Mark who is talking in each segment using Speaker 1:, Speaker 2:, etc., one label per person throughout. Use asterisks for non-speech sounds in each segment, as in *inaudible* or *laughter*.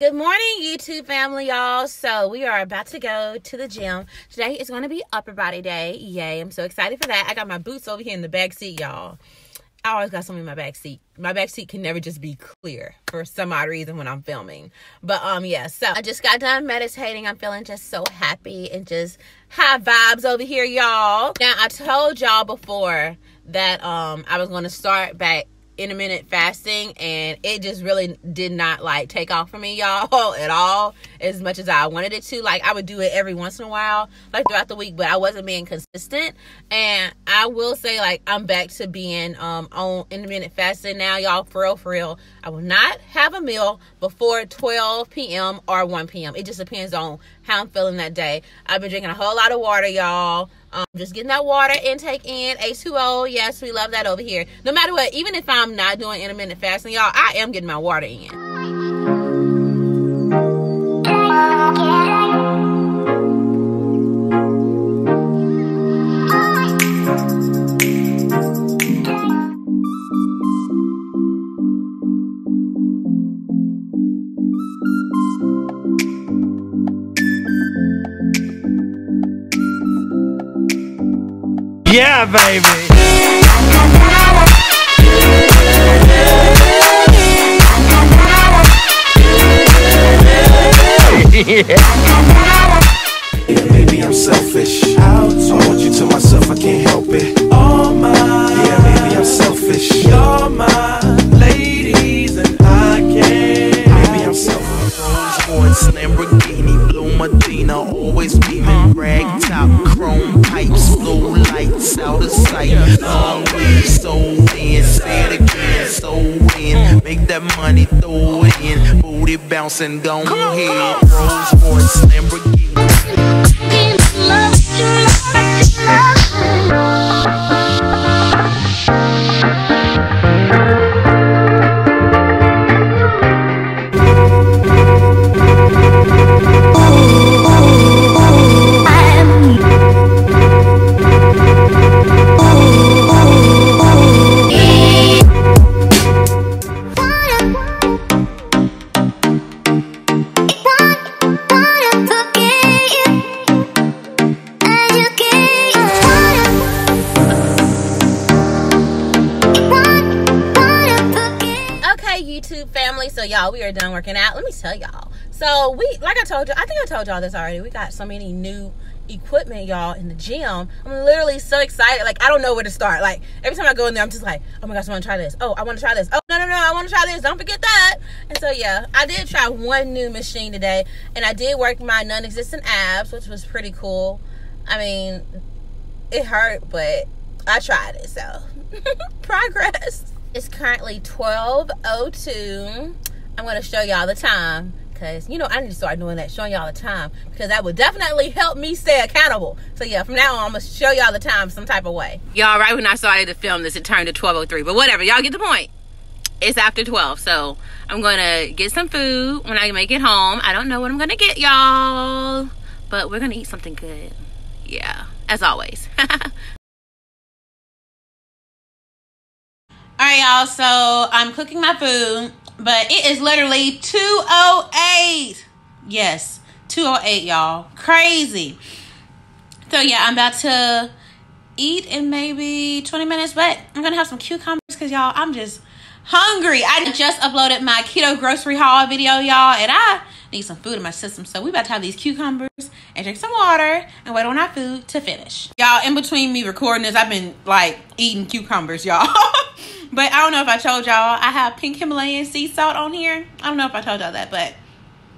Speaker 1: Good morning, YouTube family, y'all. So we are about to go to the gym. Today is going to be upper body day. Yay, I'm so excited for that. I got my boots over here in the back seat, y'all. I always got something in my back seat. My back seat can never just be clear for some odd reason when I'm filming. But um yeah, so I just got done meditating. I'm feeling just so happy and just high vibes over here, y'all. Now I told y'all before that um I was gonna start back intermittent fasting and it just really did not like take off for me y'all *laughs* at all as much as I wanted it to like I would do it every once in a while like throughout the week but I wasn't being consistent and I will say like I'm back to being um on intermittent fasting now y'all for real for real I will not have a meal before 12 p.m. or 1 p.m. it just depends on how I'm feeling that day I've been drinking a whole lot of water y'all um, just getting that water intake in. H2O, yes, we love that over here. No matter what, even if I'm not doing intermittent fasting, y'all, I am getting my water in.
Speaker 2: Yeah, baby. Yeah.
Speaker 3: Maybe I'm selfish. I want you to myself, I can't help it. All mine. Yeah, maybe I'm selfish. You're my
Speaker 4: bouncing, ahead. Rolls
Speaker 1: family. So y'all, we are done working out. Let me tell y'all. So we, like I told you, I think I told y'all this already. We got so many new equipment, y'all, in the gym. I'm literally so excited. Like I don't know where to start. Like every time I go in there, I'm just like, oh my gosh, I want to try this. Oh, I want to try this. Oh no no no, I want to try this. Don't forget that. And so yeah, I did try one new machine today, and I did work my non-existent abs, which was pretty cool. I mean, it hurt, but I tried it. So *laughs* progress. It's currently 12:02. I'm gonna show y'all the time because you know I need to start doing that, showing y'all the time because that would definitely help me stay accountable. So yeah, from now on I'm gonna show y'all the time some type of way. Y'all, right when I started to film this, it turned to 12:03, but whatever. Y'all get the point. It's after 12, so I'm gonna get some food when I make it home. I don't know what I'm gonna get, y'all, but we're gonna eat something good. Yeah, as always. *laughs* All right, y'all. So I'm cooking my food, but it is literally 208. Yes, 208, y'all. Crazy. So yeah, I'm about to eat in maybe 20 minutes, but I'm gonna have some cucumbers because y'all, I'm just hungry. I just uploaded my keto grocery haul video, y'all, and I need some food in my system. So we about to have these cucumbers and drink some water and wait on our food to finish. Y'all, in between me recording this, I've been like eating cucumbers, y'all. *laughs* but I don't know if I told y'all I have pink Himalayan sea salt on here. I don't know if I told y'all that, but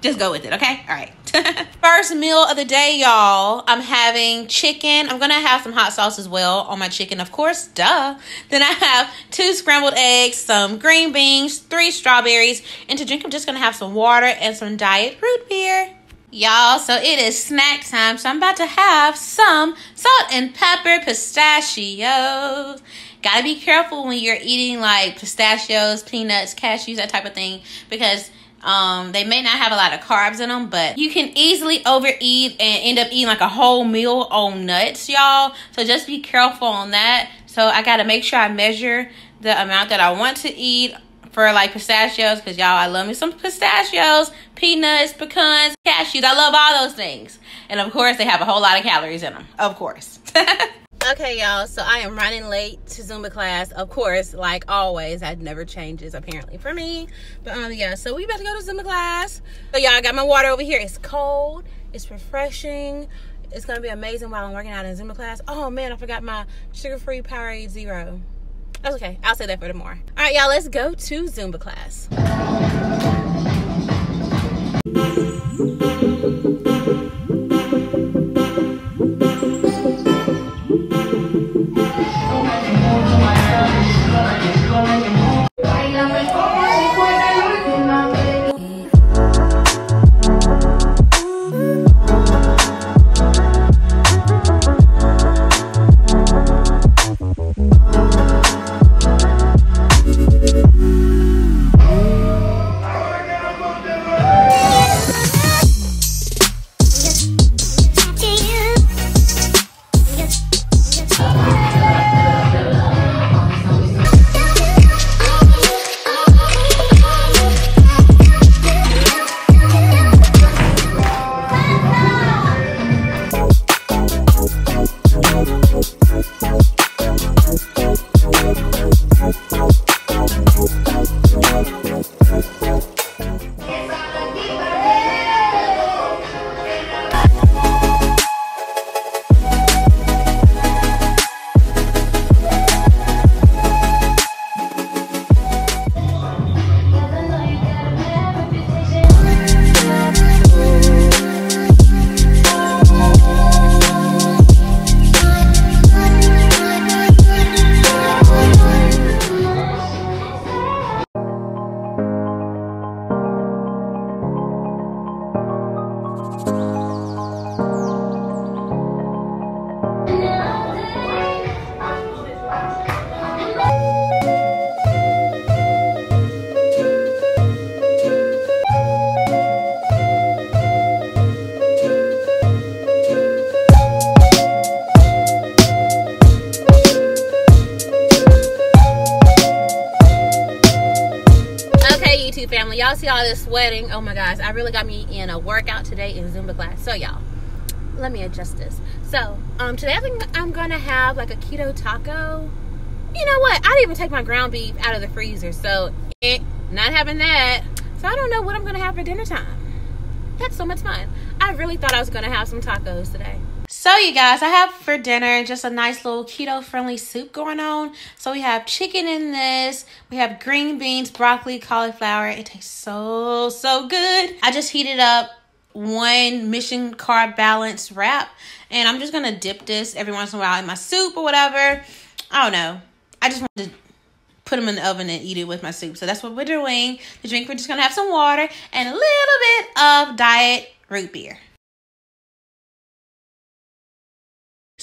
Speaker 1: just go with it, okay? All right. *laughs* First meal of the day, y'all. I'm having chicken. I'm gonna have some hot sauce as well on my chicken, of course, duh. Then I have two scrambled eggs, some green beans, three strawberries, and to drink, I'm just gonna have some water and some diet root beer. Y'all, so it is snack time, so I'm about to have some salt and pepper pistachios. Gotta be careful when you're eating like pistachios, peanuts, cashews, that type of thing, because um, they may not have a lot of carbs in them, but you can easily overeat and end up eating like a whole meal on nuts, y'all. So just be careful on that. So I gotta make sure I measure the amount that I want to eat for like pistachios because y'all, I love me some pistachios, peanuts, pecans, cashews. I love all those things. And of course, they have a whole lot of calories in them. Of course. *laughs* okay, y'all. So I am running late to Zumba class. Of course, like always, that never changes apparently for me. But um, yeah. So we about to go to Zumba class. So y'all, I got my water over here. It's cold. It's refreshing. It's gonna be amazing while I'm working out in Zumba class. Oh man, I forgot my sugar-free Powerade Zero. That's okay. I'll say that for tomorrow. All right, y'all. Let's go to Zumba class. Okay, YouTube family, y'all see all this sweating. Oh my gosh, I really got me in a workout today in Zumba class. So y'all, let me adjust this. So um, today I think I'm gonna have like a keto taco. You know what? I didn't even take my ground beef out of the freezer, so eh, not having that. So I don't know what I'm gonna have for dinner time. That's so much fun. I really thought I was gonna have some tacos today. So you guys, I have for dinner just a nice little keto friendly soup going on. So we have chicken in this. We have green beans, broccoli, cauliflower. It tastes so so good. I just heated up one mission carb balance wrap and I'm just gonna dip this every once in a while in my soup or whatever. I don't know. I just want to put them in the oven and eat it with my soup. So that's what we're doing. The drink, we're just gonna have some water and a little bit of diet root beer.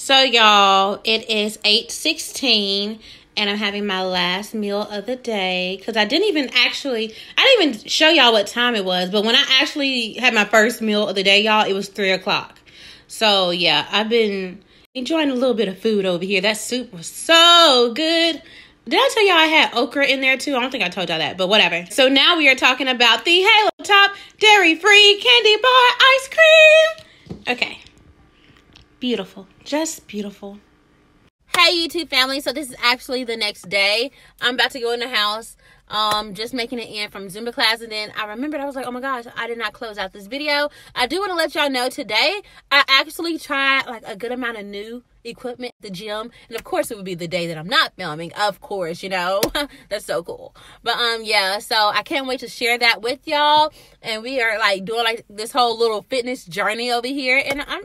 Speaker 1: So y'all, it is 8:16 and I'm having my last meal of the day cuz I didn't even actually I didn't even show y'all what time it was, but when I actually had my first meal of the day, y'all, it was 3 o'clock. So yeah, I've been enjoying a little bit of food over here. That soup was so good. Did I tell y'all I had okra in there too? I don't think I told y'all that, but whatever. So now we are talking about the Halo Top Dairy Free Candy Bar Ice Cream. Okay. Beautiful. Just beautiful. Hey YouTube family. So this is actually the next day. I'm about to go in the house. Um, just making it in from Zumba class, and then I remembered I was like, oh my gosh, I did not close out this video. I do want to let y'all know today I actually tried like a good amount of new equipment at the gym, and of course it would be the day that I'm not filming. Of course, you know *laughs* that's so cool. But um, yeah, so I can't wait to share that with y'all, and we are like doing like this whole little fitness journey over here, and I'm,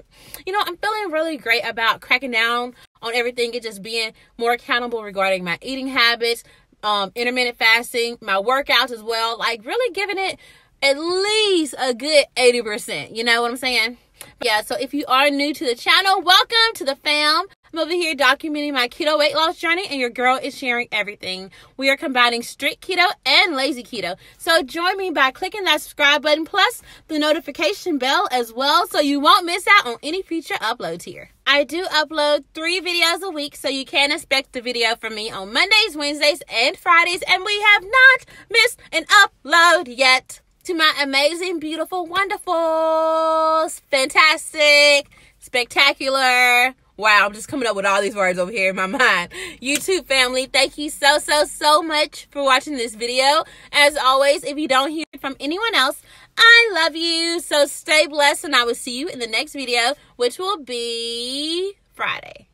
Speaker 1: you know, I'm feeling really great about cracking down on everything and just being more accountable regarding my eating habits um, intermittent fasting, my workouts as well. Like really giving it at least a good 80%. You know what I'm saying? Yeah, so if you are new to the channel, welcome to the fam. I'm over here documenting my keto weight loss journey, and your girl is sharing everything. We are combining strict keto and lazy keto. So join me by clicking that subscribe button plus the notification bell as well so you won't miss out on any future uploads here. I do upload three videos a week, so you can expect the video from me on Mondays, Wednesdays, and Fridays, and we have not missed an upload yet. To my amazing, beautiful, wonderful, fantastic, spectacular, Wow, I'm just coming up with all these words over here in my *laughs* mind. YouTube family, thank you so, so, so much for watching this video. As always, if you don't hear from anyone else, I love you. So stay blessed, and I will see you in the next video, which will be Friday.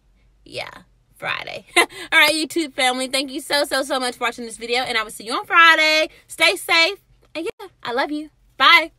Speaker 1: Yeah, Friday. *laughs* All right, YouTube family, thank you so, so, so much for watching this video, and I will see you on Friday. Stay safe, and yeah, I love you. Bye.